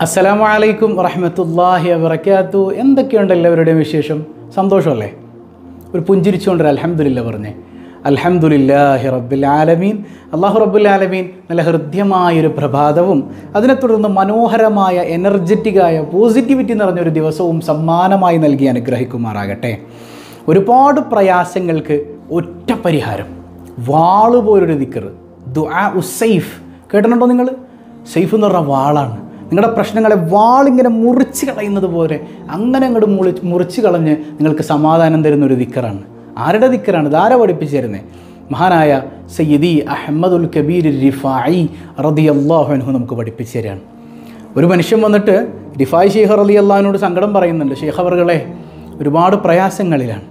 അസ്സലാമു അലൈക്കും വറഹമത്തല്ലാഹി വബർക്കാത്തു എന്തൊക്കെയുണ്ട് എല്ലാവരുടെയും വിശേഷം? സന്തോഷമല്ലേ? ഒരു പുഞ്ചിരിച്ചുകൊണ്ട് അലഹമുല്ല പറഞ്ഞേ. അൽഹംദുലില്ലാഹി റബ്ബിൽ ആലമീൻ അള്ളാഹു റബ്ബുൽ ആലമീൻ നല്ല ഹൃദ്യമായൊരു പ്രഭാതവും അതിനെ തുടർന്ന് മനോഹരമായ എനർജറ്റിക്കായ പോസിറ്റിവിറ്റി നിറഞ്ഞൊരു ദിവസവും സമ്മാനമായി നൽകി അനുഗ്രഹിക്കുമാറാകട്ടെ. ഒരുപാട് പ്രയാസങ്ങൾക്ക് ഒറ്റ പരിഹാരം. വാൾ പോലൊരു ദിക്കറ്. ദുആ ഉസൈഫ് കേട്ടിട്ടുണ്ടോ നിങ്ങൾ? സൈഫ് എന്ന് പറഞ്ഞ വാളാണ്. നിങ്ങളുടെ പ്രശ്നങ്ങളെ വാളിങ്ങനെ മുറിച്ച് കളയുന്നത് പോലെ അങ്ങനെ അങ്ങോട്ട് മുളി മുറിച്ച് കളഞ്ഞ് നിങ്ങൾക്ക് സമാധാനം തരുന്ന ഒരു ദിക്കറാണ്. ആരുടെ ദിക്കറാണ്? ഇതാരാ പഠിപ്പിച്ചു തരുന്നത് മഹാനായ സയ്യിദി അഹമ്മദുൽ കബീർ റിഫായി റതി അള്ളാഹുനഹു നമുക്ക് പഠിപ്പിച്ചു തരികയാണ് ഒരു മനുഷ്യൻ വന്നിട്ട് റിഫായി ഷെയ്ഖ് റലി അള്ളഹാനോട് സങ്കടം പറയുന്നുണ്ട്. ഷെയ്ഖ് അവറുകളെ ഒരുപാട് പ്രയാസങ്ങളിലാണ്.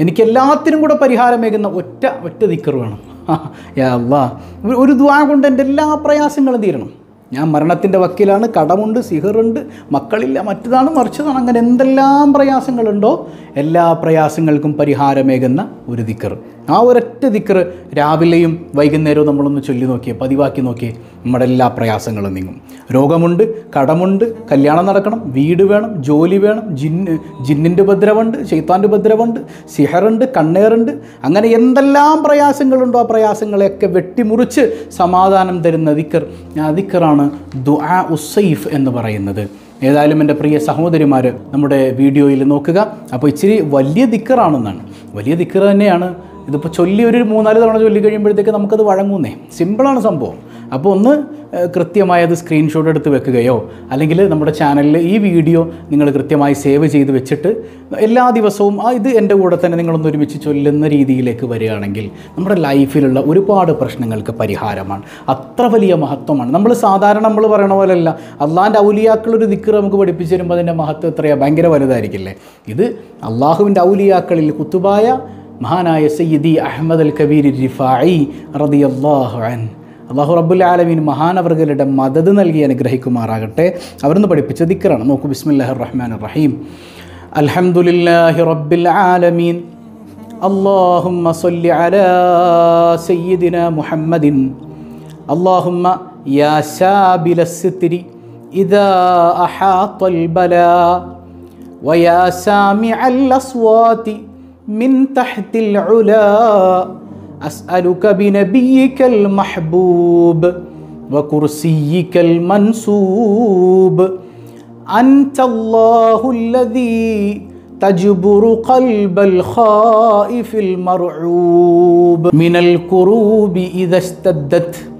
എനിക്ക് എല്ലാത്തിനും കൂടെ പരിഹാരമേകുന്ന ഒറ്റ ഒറ്റ ദിക്കർ വേണം. യാ അള്ളാ ഒരു- ഒരു ദ്വാ കൊണ്ട് എന്റെ എല്ലാ പ്രയാസങ്ങളും തീരണം. ഞാൻ മരണത്തിന്റെ വക്കീലാണ് കടമുണ്ട് സിഹറുണ്ട് മക്കളില്ല മറ്റതാണ് മറിച്ചതാണ്. അങ്ങനെ എന്തെല്ലാം പ്രയാസങ്ങളുണ്ടോ? എല്ലാ പ്രയാസങ്ങൾക്കും പരിഹാരമേകുന്ന ഒരു ദിക്കർ. ആ ഒരൊറ്റ ദിക്കർ രാവിലെയും വൈകുന്നേരവും നമ്മളൊന്ന് ചൊല്ലി നോക്കിയേ പതിവാക്കി നോക്കിയേ നമ്മുടെ എല്ലാ പ്രയാസങ്ങളും നീങ്ങും. രോഗമുണ്ട് കടമുണ്ട് കല്യാണം നടക്കണം വീട് വേണം ജോലി വേണം ജിന്ന് ജിന്നിന്റെ ഉപദ്രവമുണ്ട് ചെയ്ത്താന്റെ ഉപദ്രവമുണ്ട് സിഹറുണ്ട് കണ്ണേറുണ്ട് അങ്ങനെ എന്തെല്ലാം പ്രയാസങ്ങളുണ്ടോ ആ പ്രയാസങ്ങളെയൊക്കെ വെട്ടിമുറിച്ച് സമാധാനം തരുന്ന ദിക്കർ ആ ദിക്കറാണ് ദുആ ഉസൈഫ് എന്ന് പറയുന്നത്. ഏതായാലും എന്റെ പ്രിയ സഹോദരിമാർ നമ്മുടെ വീഡിയോയിൽ നോക്കുക. അപ്പോൾ ഇച്ചിരി വലിയ ദിക്കറാണെന്നാണ്. വലിയ ദിക്കർ തന്നെയാണ്. ഇതിപ്പോൾ ചൊല്ലി ഒരു മൂന്നാൽ തവണ ചൊല്ലി കഴിയുമ്പോഴത്തേക്ക് നമുക്കത് വഴങ്ങുന്നേ. സിമ്പിളാണ് സംഭവം. അപ്പോൾ ഒന്ന് കൃത്യമായി അത് സ്ക്രീൻഷോട്ട് എടുത്ത് വെക്കുകയോ അല്ലെങ്കിൽ നമ്മുടെ ചാനലിൽ ഈ വീഡിയോ നിങ്ങൾ കൃത്യമായി സേവ് ചെയ്ത് വെച്ചിട്ട് എല്ലാ ദിവസവും ആ ഇത് എന്റെ കൂടെ തന്നെ നിങ്ങളൊന്ന് ഒരുമിച്ച് ചൊല്ലുന്ന രീതിയിലേക്ക് വരികയാണെങ്കിൽ നമ്മുടെ ലൈഫിലുള്ള ഒരുപാട് പ്രശ്നങ്ങൾക്ക് പരിഹാരമാണ്. അത്ര വലിയ മഹത്വമാണ്. നമ്മൾ സാധാരണ നമ്മൾ പറയണ പോലെയല്ല അള്ളാഹിന്റെ ഔലിയാക്കളൊരു ദിക്കർ നമുക്ക് പഠിപ്പിച്ചു തരുമ്പോൾ അതിന്റെ മഹത്വം എത്രയാണ് ഭയങ്കര വലുതായിരിക്കില്ലേ? ഇത് അള്ളാഹുവിന്റെ ഔലിയാക്കളിൽ കുത്തുബായ മഹാനായ സയ്യിദി അഹമ്മദ് അൽ കബീർ റിഫായി റതി അള്ളാഹു അൻ അള്ളാഹു റബ്ബുൽ ആലമീൻ മഹാനവർഗരുടെ മദത് നൽകി അനുഗ്രഹിക്കുമാറാകട്ടെ. അവിടുന്ന് പഠിപ്പിച്ച ദിക്കറാണ് നോക്കൂ ബിസ്മില്ലാഹി റഹ്മാൻ റഹീം അൽഹംദുലില്ലാഹി റബ്ബിൽ ആലമീൻ. അള്ളാഹുമ്മ സൊല്ലി അലാ സയ്യിദിന മുഹമ്മദിൻ. അള്ളാഹുമ്മ യാ ശാബില ഇദാ അഹാ ത്വൽബല വയാ സാമി അൽ അസ്വാതി من تحت العلا أسألك بنبيك المحبوب وكرسيك المنسوب. أنت الله الذي تجبر قلب الخائف المرعوب. من الكروب إذا اشتدت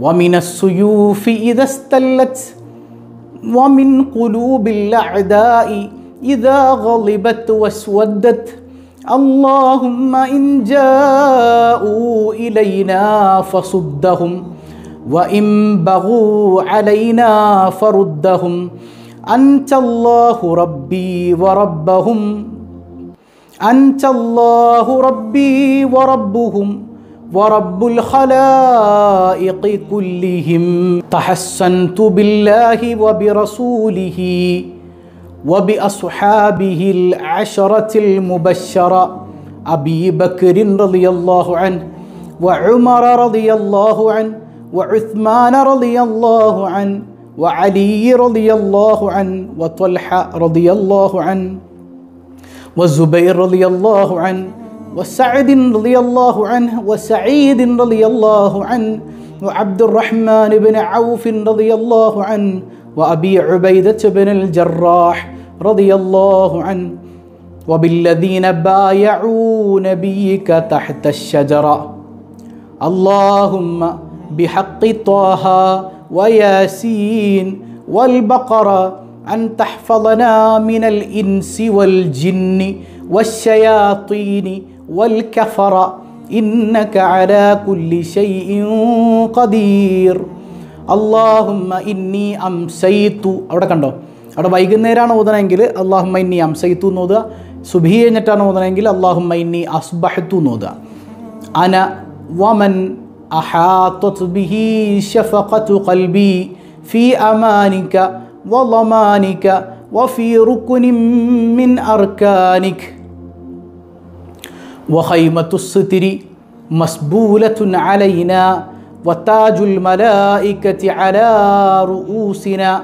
ومن السيوف إذا استلت ومن قلوب الأعداء إذا غضبت واسودت. اللهم إن جاءوا إلينا فصدهم وإن بغوا علينا فردهم. أنت الله ربي وربهم. أنت الله ربي وربهم. ورب الخلائق كلهم. تحسنت بالله وبرسوله. وبأصحابه العشرة المبشرة أبي بكر رضي الله عنه وعمر رضي الله عنه وعثمان رضي الله عنه وعلي رضي الله عنه وطلحة رضي الله عنه والزبير رضي الله عنه وسعد رضي الله عنه وسعيد رضي الله عنه وعبد الرحمن بن عوف رضي الله عنه وأبي عبيدة بن الجراح رضي الله عنه وبالذين بايعوا نبيك تحت الشجرة. اللهم بحق طه وياسين والبقرة أن تحفظنا من الإنس والجن والشياطين والكفر إنك على كل شيء قدير. اللهم إني أمسيت അവിടെ കണ്ടോ അവിടെ വൈകുന്നേരമാണ് ഓതണമെങ്കിൽ അള്ളാഹുമ്മ ഇന്നി അംസൈത്തു എന്ന് ഓതുക സുബി കഴിഞ്ഞിട്ടാണ് ഓതണമെങ്കിൽ അള്ളാഹുമ്മ ഇന്നി അസ്ബഹത്തു എന്ന് ഓതുക അന വമൻ أحاطت به شفقة قلبي في أمانك وضمانك وفي ركن من أركانك وخيمة الستر مسبولة علينا وتاج الملائكة على رؤوسنا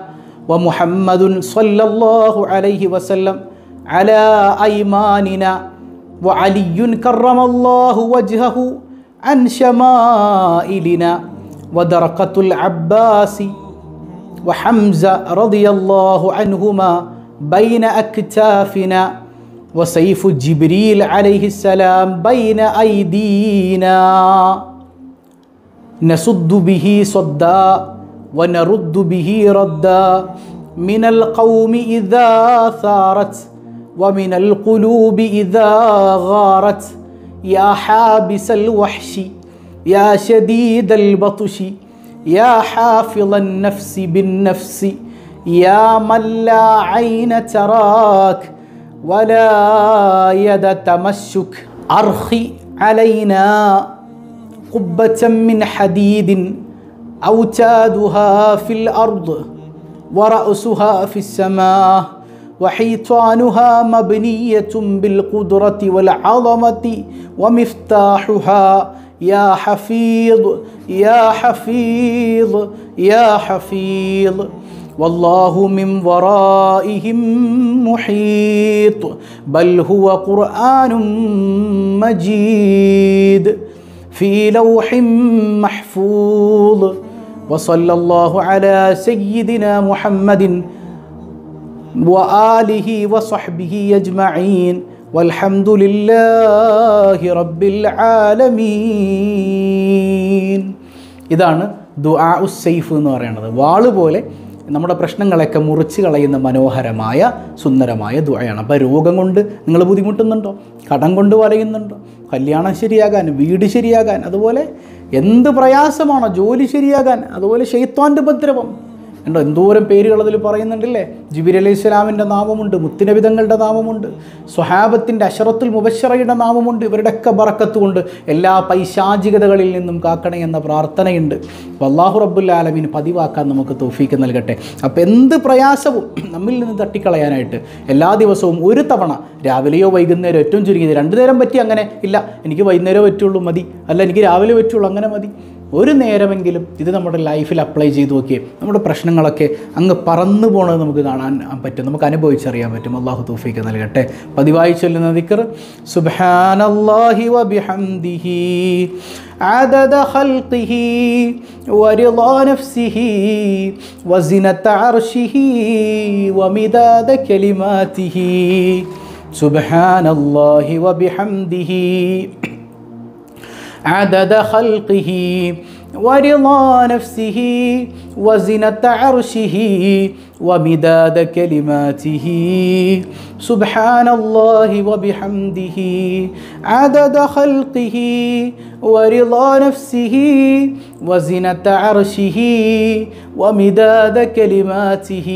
ومحمد صلى الله عليه وسلم على أيماننا وعلي كرم الله وجهه عن شمائلنا ودرقة العباس وحمزة رضي الله عنهما بين أكتافنا وسيف جبريل عليه السلام بين أيدينا. نصد به صدا ونرد به ردا. من القوم إذا ثارت ومن القلوب إذا غارت. يا حابس الوحش يا شديد البطش يا حافظ النفس بالنفس. يا من لا عين تراك ولا يد تمشك. أرخي علينا قبة من حديد أوتادها في الأرض ورأسها في السماء وحيطانها مبنية بالقدرة والعظمة ومفتاحها يا حفيظ يا حفيظ يا حفيظ. والله من ورائهم محيط بل هو قرآن مجيد. في لوح محفوظ وصلى الله على سيدنا محمد وآله وصحبه أجمعين والحمد لله رب العالمين ഇതാണ് ദുആ ഉസൈഫ് എന്ന് പറയുന്നത് വാള് പോലെ നമ്മുടെ പ്രശ്നങ്ങളൊക്കെ മുറിച്ച് കളയുന്ന മനോഹരമായ സുന്ദരമായ ദുആയാണ് അപ്പോൾ രോഗം കൊണ്ട് നിങ്ങൾ ബുദ്ധിമുട്ടുന്നുണ്ടോ? കടം കൊണ്ട് വലയുന്നുണ്ടോ? കല്യാണം ശരിയാകാൻ വീട് ശരിയാകാൻ അതുപോലെ എന്ത് പ്രയാസമാണോ ജോലി ശരിയാകാൻ അതുപോലെ ശൈത്വാന്റെ ഉപദ്രവം. ഉണ്ടോ എന്തോരം പേരുകൾ അതിൽ പറയുന്നുണ്ടല്ലേ? ജിബിർ അലൈഹി ഇസ്ലാമിന്റെ നാമമുണ്ട് മുത്തിനബിതങ്ങളുടെ നാമമുണ്ട് സ്വഹാബത്തിന്റെ അഷറത്തുൽ മുബശ്ശറയുടെ നാമമുണ്ട് ഇവരുടെയൊക്കെ ബറക്കത്ത് കൊണ്ട് എല്ലാ പൈശാചികതകളിൽ നിന്നും കാക്കണേ എന്ന പ്രാർത്ഥനയുണ്ട്. അള്ളാഹു റബ്ബുൽ ആലമീൻ പതിവാക്കാൻ നമുക്ക് തോഫീക്ക് നൽകട്ടെ. അപ്പോൾ എന്ത് പ്രയാസവും നമ്മിൽ നിന്ന് തട്ടിക്കളയാനായിട്ട് എല്ലാ ദിവസവും ഒരു തവണ രാവിലെയോ വൈകുന്നേരം ഏറ്റവും ചുരുങ്ങിയത് രണ്ടു നേരം പറ്റി അങ്ങനെ ഇല്ല എനിക്ക് വൈകുന്നേരം പറ്റുള്ളൂ മതി. അല്ല എനിക്ക് രാവിലെ പറ്റുള്ളൂ അങ്ങനെ മതി. ഒരു നേരമെങ്കിലും ഇത് നമ്മുടെ ലൈഫിൽ അപ്ലൈ ചെയ്ത് നോക്കിയേ നമ്മുടെ പ്രശ്നങ്ങളൊക്കെ അങ്ങ് പറന്നു പോണത് നമുക്ക് കാണാൻ പറ്റും നമുക്ക് അനുഭവിച്ചറിയാൻ പറ്റും അള്ളാഹു തൗഫീക്ക് നൽകട്ടെ പതിവായി ചൊല്ലുന്ന ദിക്കർ സുബ്ഹാനല്ലാഹി വബിഹംദിഹി عدد خلقه ورضا نفسه وزنة عرشه ومداد كلماته سبحان الله وبحمده عدد خلقه ورضا نفسه وزنة عرشه ومداد كلماته سبحان الله وبحمده عدد خلقه ورضا نفسه وزنة عرشه ومداد كلماته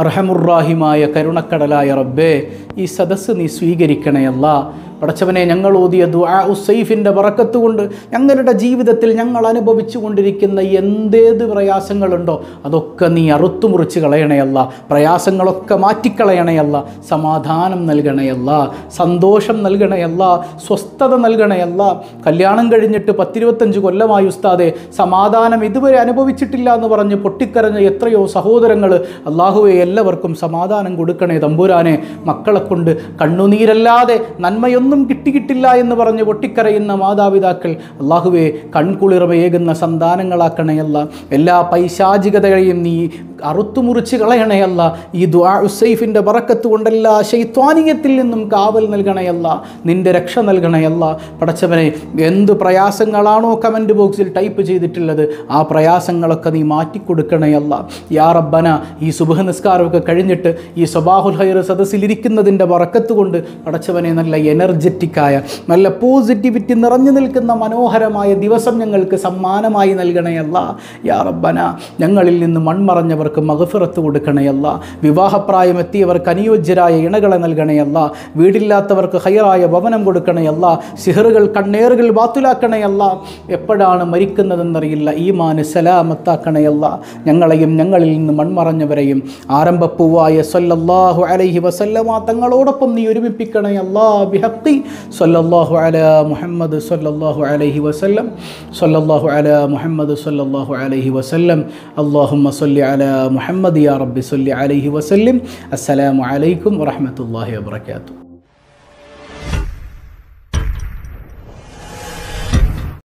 അർഹമുറാഹിമായ കരുണക്കടലായ റബ്ബേ ഈ സദസ്സ് നീ സ്വീകരിക്കണയല്ല പടച്ചവനെ ഞങ്ങൾ ഓതിയ ദുആ ഉസൈഫിന്റെ വറക്കത്ത് കൊണ്ട് ഞങ്ങളുടെ ജീവിതത്തിൽ ഞങ്ങൾ അനുഭവിച്ചു കൊണ്ടിരിക്കുന്ന എന്തേത് പ്രയാസങ്ങളുണ്ടോ അതൊക്കെ നീ അറുത്തു മുറിച്ച് കളയണയല്ല പ്രയാസങ്ങളൊക്കെ മാറ്റിക്കളയണയല്ല സമാധാനം നൽകണയല്ല സന്തോഷം നൽകണയല്ല സ്വസ്ഥത നൽകണയല്ല കല്യാണം കഴിഞ്ഞിട്ട് പത്തിരുപത്തഞ്ച് കൊല്ലമായി ഉസ്താദെ സമാധാനം ഇതുവരെ അനുഭവിച്ചിട്ടില്ല എന്ന് പറഞ്ഞ് പൊട്ടിക്കരഞ്ഞ എത്രയോ സഹോദരങ്ങൾ അള്ളാഹുവെ എല്ലാവർക്കും സമാധാനം കൊടുക്കണേ തമ്പുരാനെ. മക്കളെ കൊണ്ട് കണ്ണുനീരല്ലാതെ നന്മയൊന്നും കിട്ടിയിട്ടില്ല എന്ന് പറഞ്ഞ് പൊട്ടിക്കരയുന്ന മാതാപിതാക്കൾ അള്ളാഹുവെ കൺകുളിർമയേകുന്ന സന്താനങ്ങളാക്കണയല്ല എല്ലാ പൈശാചികതകളെയും നീ അറുത്തുമുറിച്ച് കളയണയല്ല ഈ ദ്വാ ഉസൈഫിന്റെ ബറക്കത്ത് കൊണ്ടല്ല ശൈത്വാനിയത്തിൽ നിന്നും കാവൽ നൽകണയല്ല നിന്റെ രക്ഷ നൽകണയല്ല പടച്ചവനെ എന്ത് പ്രയാസങ്ങളാണോ കമന്റ് ബോക്സിൽ ടൈപ്പ് ചെയ്തിട്ടുള്ളത് ആ പ്രയാസങ്ങളൊക്കെ നീ മാറ്റിക്കൊടുക്കണയല്ല യാ റബ്ബന ഈ സുബഹ നിസ്കാരമൊക്കെ കഴിഞ്ഞിട്ട് ഈ സ്വബാഹുൽ ഹൈർ സദസ്സിലിരിക്കുന്നതിന്റെ പറക്കത്ത് കൊണ്ട് പടച്ചവനെ നല്ല എനർജറ്റിക്കായ നല്ല പോസിറ്റിവിറ്റി നിറഞ്ഞു നിൽക്കുന്ന മനോഹരമായ ദിവസം ഞങ്ങൾക്ക് സമ്മാനമായി നൽകണയല്ല യാ റബ്ബന ഞങ്ങളിൽ നിന്ന് മൺമറഞ്ഞവർക്ക് മകഫിറത്ത് കൊടുക്കണയല്ല വിവാഹപ്രായമെത്തിയവർക്ക് അനുയോജ്യരായ ഇണകളെ നൽകണയല്ല വീടില്ലാത്തവർക്ക് ഹയറായ ഭവനം കൊടുക്കണയല്ല സിഹറുകൾ കണ്ണേറുകൾ വാത്തുലാക്കണയല്ല എപ്പോഴാണ് മരിക്കുന്നതെന്നറിയില്ല. ഈ മാന് സലാമത്താക്കണയല്ല ഞങ്ങളെയും ഞങ്ങളിൽ നിന്ന് മൺമറഞ്ഞവരെയും ആരംഭപ്പൂവായ സല്ലല്ലാഹു അലൈഹി വസല്ലമ തങ്ങളോടൊപ്പം നീ ഒരുമിപ്പിക്കണയല്ല ബിഹക്കി الحق. صلى الله على محمد صلى الله عليه وسلم. صلى الله على محمد صلى الله عليه وسلم. اللهم صل على محمد يا رب صل عليه وسلم. السلام عليكم ورحمة الله وبركاته.